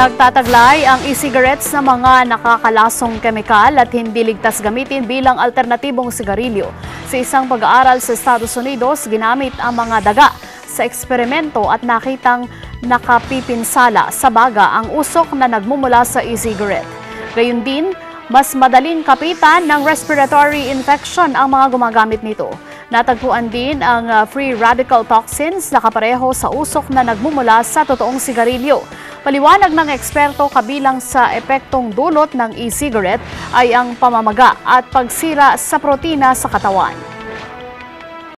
Nagtataglay ang e-cigarettes na mga nakakalasong kemikal at hindi ligtas gamitin bilang alternatibong sigarilyo. Sa isang pag-aaral sa Estados Unidos, ginamit ang mga daga sa eksperimento at nakitang nakapipinsala sa baga ang usok na nagmumula sa e-cigarette. Gayun din, mas madaling kapitan ng respiratory infection ang mga gumagamit nito. Natagpuan din ang uh, free radical toxins na kapareho sa usok na nagmumula sa totoong sigarilyo. Paliwanag ng eksperto kabilang sa epektong dulot ng e-cigarette ay ang pamamaga at pagsira sa protina sa katawan.